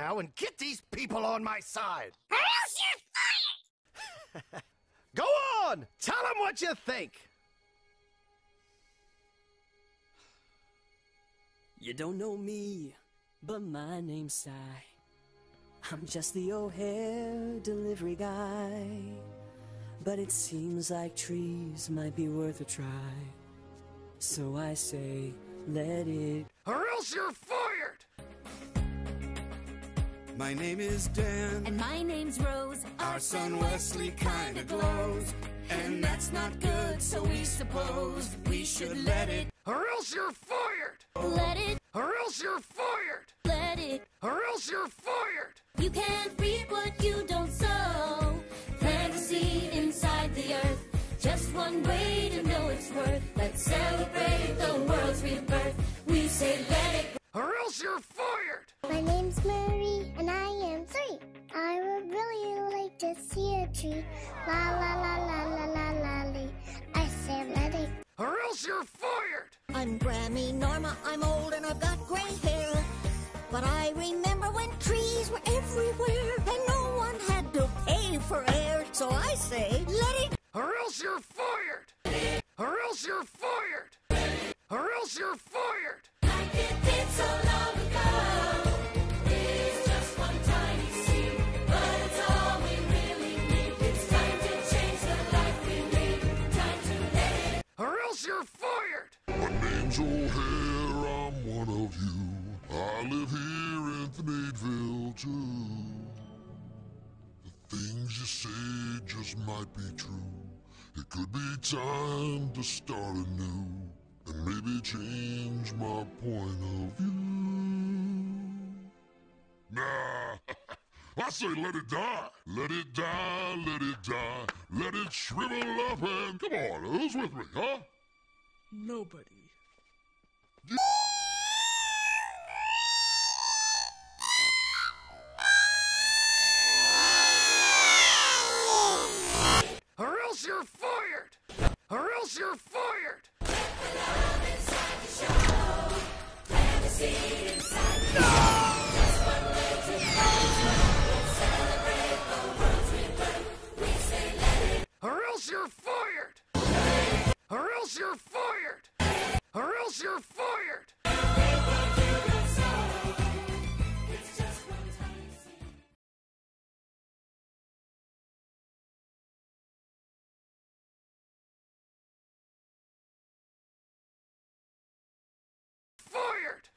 now and get these people on my side. Or else you're fired! Go on! Tell them what you think! You don't know me, but my name's Cy. I'm just the O'Hare delivery guy. But it seems like trees might be worth a try. So I say, let it. Or else you're fired! My name is Dan. And my name's Rose. Our son Wesley kinda glows. And that's not good, so we suppose we should let it. Or else you're fired! Let it, Or else you're fired! let it. Or else you're fired! You can't reap what you don't sow. Plant a seed inside the earth. Just one way to know its worth. Let's celebrate the world's rebirth. We say let it Or else you're fired! My name's Marie, to see a tree. La la la la la la la lee. I say let it. Or else you're fired! I'm Grammy Norma, I'm old and I've got gray hair. But I remember when trees were everywhere and no one had to pay for air. So I say, let it Or else you're fired! Or else you're fired! Or else you're fired! like it did so long Name's O'Hare, I'm one of you. I live here in Thneedville too. The things you say just might be true. It could be time to start anew and maybe change my point of view. Nah, I say let it die. Let it die, let it die. Let it shrivel up and come on, who's with me, huh? Nobody. Or else you're fired! Or else you're fired! Or else you're fired! Or else you're fired! Or else you're fired! Fired!